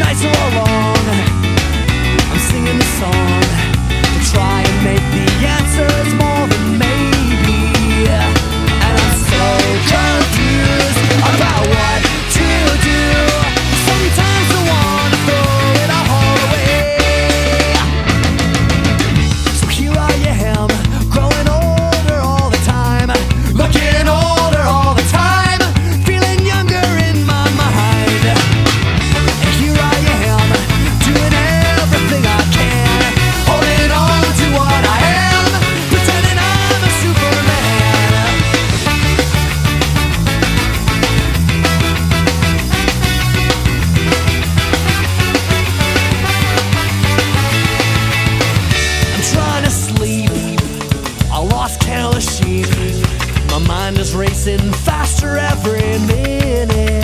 nights so alone machine. My mind is racing faster every minute.